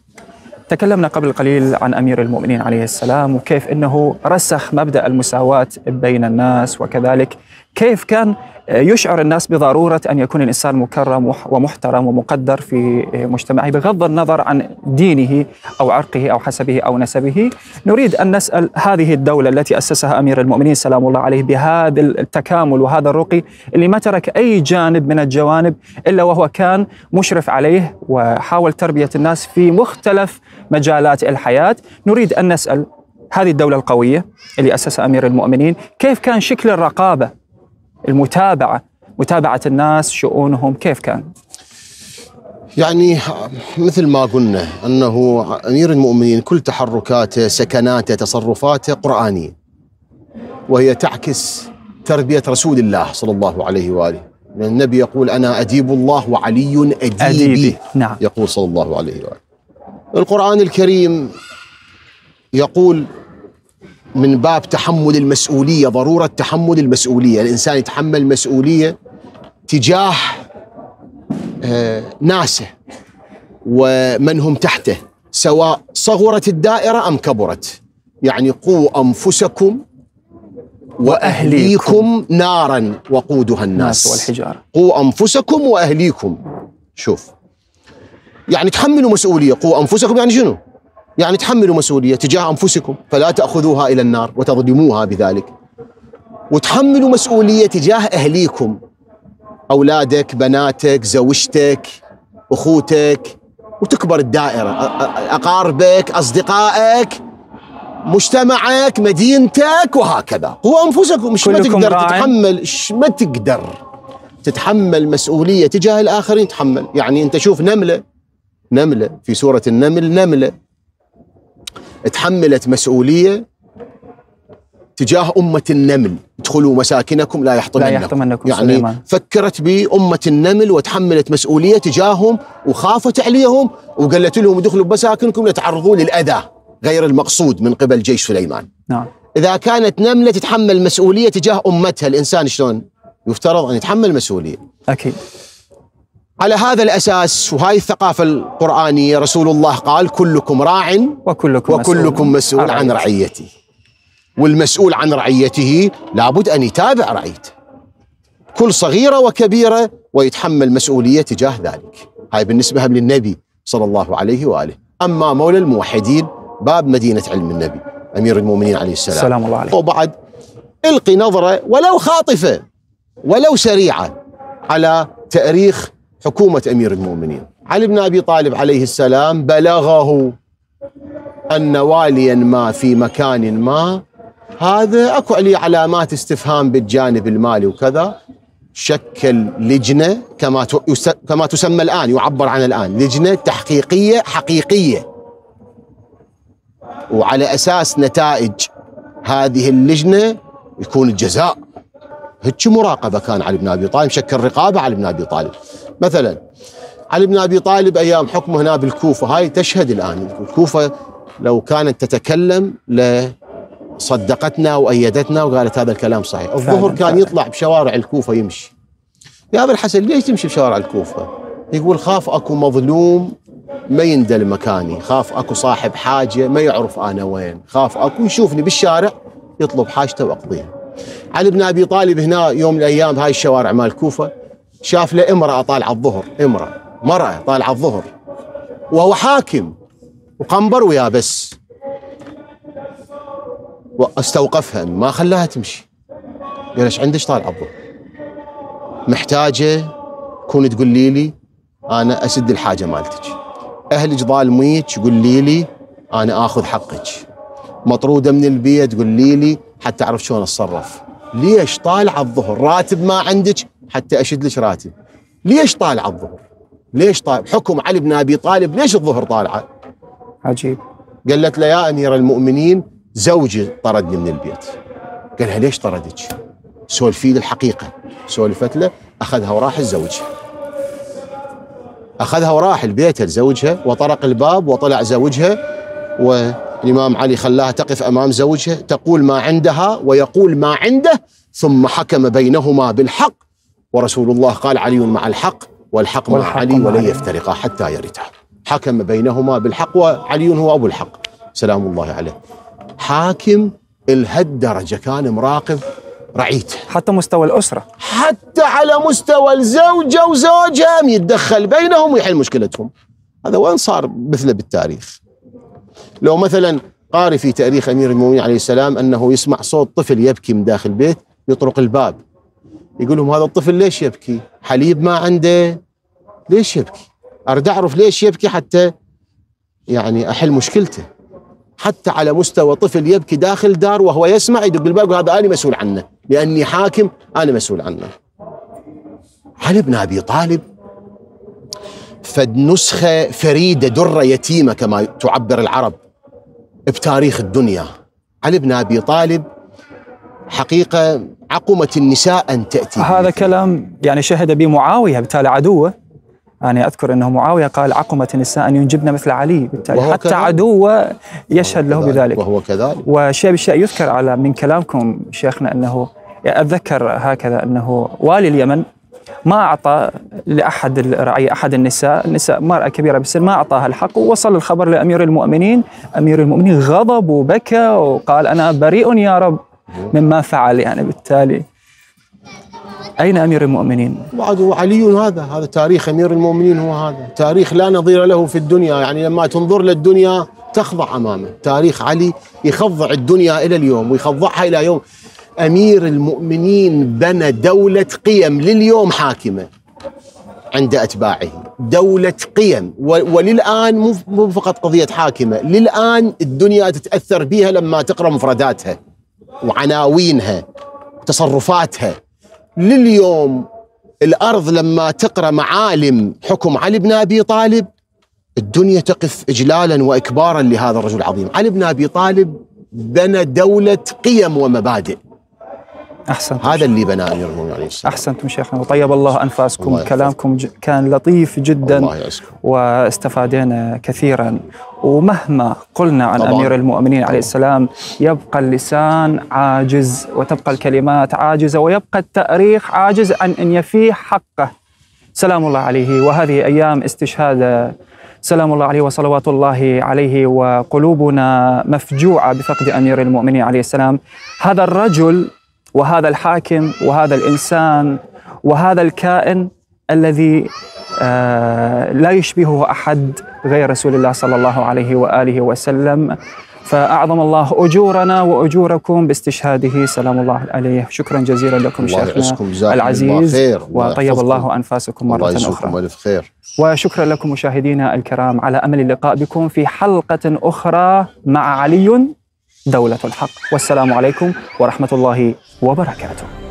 تكلمنا قبل قليل عن أمير المؤمنين عليه السلام وكيف إنه رسخ مبدأ المساواة بين الناس وكذلك كيف كان يشعر الناس بضرورة أن يكون الإنسان مكرم ومحترم ومقدر في مجتمعه بغض النظر عن دينه أو عرقه أو حسبه أو نسبه. نريد أن نسأل هذه الدولة التي أسسها أمير المؤمنين سلام الله عليه بهذا التكامل وهذا الرقي اللي ما ترك أي جانب من الجوانب إلا وهو كان مشرف عليه وحاول تربية الناس في مختلف مجالات الحياة. نريد أن نسأل هذه الدولة القوية اللي أسسها أمير المؤمنين كيف كان شكل الرقابة المتابعة متابعة الناس شؤونهم كيف كان؟ يعني مثل ما قلنا أنه أمير المؤمنين كل تحركاته سكناته تصرفاته قرآنية وهي تعكس تربية رسول الله صلى الله عليه وآله. النبي يقول أنا اديب الله وعلي اديبي, أديبي نعم. يقول صلى الله عليه وآله. القرآن الكريم يقول من باب تحمل المسؤولية ضرورة تحمل المسؤولية. الإنسان يتحمل مسؤولية تجاه آه، ناسه ومن هم تحته سواء صغرت الدائرة أم كبرت. يعني قوا أنفسكم وأهليكم نارا وقودها الناس الناس. والحجارة. قوا أنفسكم وأهليكم. شوف. يعني تحملوا مسؤولية. قوا أنفسكم يعني شنو؟ يعني تحملوا مسؤولية تجاه أنفسكم فلا تأخذوها إلى النار وتظلموها بذلك. وتحملوا مسؤولية تجاه أهليكم أولادك بناتك زوجتك أخوتك وتكبر الدائرة. أ- أ- أقاربك أصدقائك مجتمعك مدينتك وهكذا. قوا أنفسكم مش ما تقدر راع. تتحمل ما تقدر تتحمل مسؤولية تجاه الآخرين تحمل. يعني أنت شوف نملة نملة في سورة النمل نملة تحملت مسؤولية تجاه أمة النمل. ادخلوا مساكنكم لا يحطمنكم. لا يحطمنكم يعني سليمان. فكرت بأمة النمل وتحملت مسؤولية تجاههم وخافت عليهم وقالت لهم ادخلوا بمساكنكم لتعرضون للأذى غير المقصود من قبل جيش سليمان. نعم. إذا كانت نملة تتحمل مسؤولية تجاه أمتها الإنسان شلون؟ يفترض أن يتحمل مسؤولية. أكيد. على هذا الأساس وهاي الثقافة القرآنية رسول الله قال كلكم راع وكلكم وكلكم مسؤول عن رعيته. والمسؤول عن رعيته لابد أن يتابع رعيته. كل صغيرة وكبيرة ويتحمل مسؤولية تجاه ذلك. هاي بالنسبة للنبي صلى الله عليه وآله. أما مولى الموحدين باب مدينة علم النبي. أمير المؤمنين عليه السلام. سلام الله عليه. وبعد القي نظرة ولو خاطفة ولو سريعة على تأريخ حكومة أمير المؤمنين. علي بن أبي طالب عليه السلام بلغه أن واليا ما في مكان ما هذا أكو عليه علامات استفهام بالجانب المالي وكذا. شكل لجنة كما كما تسمى الآن يعبر عن الآن. لجنة تحقيقية حقيقية. وعلى أساس نتائج هذه اللجنة يكون الجزاء. هيك مراقبة كان علي بن أبي طالب شكل رقابة علي بن أبي طالب. مثلا علي بن أبي طالب أيام حكمه هنا بالكوفة هاي تشهد الآن. الكوفة لو كانت تتكلم لصدقتنا وأيدتنا وقالت هذا الكلام صحيح. الظهر كان فعلا. يطلع بشوارع الكوفة يمشي. يا أبا الحسن ليش تمشي بشوارع الكوفة؟ يقول خاف أكو مظلوم ما يندل مكاني خاف أكو صاحب حاجة ما يعرف أنا وين خاف أكو يشوفني بالشارع يطلب حاجته وأقضيها. علي بن أبي طالب هنا يوم من الأيام هاي الشوارع مال الكوفة شاف له امرأة طالعة الظهر امرأة مرأة طالعة الظهر وهو حاكم وقنبر ويا بس. واستوقفها ما خلاها تمشي. قال إيش عندك طالعة الظهر؟ محتاجة كون تقولي لي أنا أسد الحاجة مالتك. أهلك ظالميك قولي لي أنا آخذ حقك. مطرودة من البيت قولي لي حتى أعرف شلون أتصرف. ليش طالع الظهر؟ راتب ما عندك حتى أشد لك راتب. ليش طالع الظهر؟ ليش طالع حكم علي بن أبي طالب ليش الظهر طالعة؟ عجيب. قالت له يا أمير المؤمنين زوجي طردني من البيت. قال لها ليش طردك؟ سولفي لي الحقيقة. سولفت له أخذها وراح الزوج أخذها وراح البيت لزوجها وطرق الباب وطلع زوجها والإمام علي خلاها تقف أمام زوجها تقول ما عندها ويقول ما عنده ثم حكم بينهما بالحق ورسول الله قال علي مع الحق والحق مع علي ولن يفترقا حتى يرثا. حكم بينهما بالحق وعلي هو أبو الحق. سلام الله عليه. حاكم الهالدرجة كان مراقب رعيته حتى مستوى الأسرة. حتى على مستوى الزوجة وزوجها يتدخل بينهم ويحل مشكلتهم. هذا وين صار مثله بالتاريخ؟ لو مثلا قاري في تاريخ أمير المؤمنين عليه السلام أنه يسمع صوت طفل يبكي من داخل البيت يطرق الباب. يقول لهم هذا الطفل ليش يبكي؟ حليب ما عنده. ليش يبكي؟ أريد أعرف ليش يبكي حتى يعني أحل مشكلته. حتى على مستوى طفل يبكي داخل دار وهو يسمع يدق الباب هذا أنا مسؤول عنه. لأني حاكم أنا مسؤول عنه. علي بن أبي طالب فد نسخة فريدة درة يتيمة كما تعبر العرب بتاريخ الدنيا. علي بن أبي طالب حقيقة عقمت النساء أن تأتي هذا كلام يعني شهد به معاوية بالتالي عدوه. يعني أذكر أنه معاوية قال عقمت النساء أن ينجبن مثل علي بالتالي. حتى عدوه يشهد له بذلك. وهو كذلك. وشيء بالشيء يذكر على من كلامكم شيخنا أنه أتذكر هكذا أنه والي اليمن ما أعطى لأحد الرعية أحد النساء. النساء مرأة كبيرة بالسن ما أعطاها الحق. ووصل الخبر لأمير المؤمنين. أمير المؤمنين غضب وبكى وقال أنا بريء يا رب. مما فعل يعني. بالتالي أين أمير المؤمنين؟ وعد علي هذا هذا تاريخ أمير المؤمنين هو هذا. تاريخ لا نظير له في الدنيا. يعني لما تنظر للدنيا تخضع أمامه. تاريخ علي يخضع الدنيا إلى اليوم ويخضعها إلى يوم. أمير المؤمنين بنى دولة قيم لليوم حاكمة عند أتباعه. دولة قيم. وللآن مو فقط قضية حاكمة للآن الدنيا تتأثر بها لما تقرأ مفرداتها. وعناوينها تصرفاتها. لليوم الأرض لما تقرأ معالم حكم علي بن أبي طالب الدنيا تقف اجلالا واكبارا لهذا الرجل العظيم، علي بن أبي طالب بنى دولة قيم ومبادئ. احسنت هذا اللي بنى امير المؤمنين عليه السلام. أحسنتم شيخنا. وطيب الله أنفاسكم. الله كلامكم ج... كان لطيف جدا. الله واستفادينا كثيرا. ومهما قلنا عن طبعا. أمير المؤمنين عليه السلام يبقى اللسان عاجز وتبقى الكلمات عاجزة ويبقى التأريخ عاجز عن أن يفيه حقه. سلام الله عليه. وهذه أيام استشهاد. سلام الله عليه وصلوات الله عليه وقلوبنا مفجوعة بفقد أمير المؤمنين عليه السلام. هذا الرجل وهذا الحاكم وهذا الإنسان وهذا الكائن الذي آه لا يشبهه أحد غير رسول الله صلى الله عليه وآله وسلم. فأعظم الله أجورنا وأجوركم باستشهاده. سلام الله عليه. شكرا جزيلا لكم الله شيخنا الله العزيز خير الله وطيب. الله أنفاسكم الله مرة أخرى. يجزيكم ألف خير. وشكرا لكم مشاهدينا الكرام على أمل اللقاء بكم في حلقة أخرى مع علي دولة الحق. والسلام عليكم ورحمة الله وبركاته.